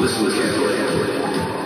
Listen carefully.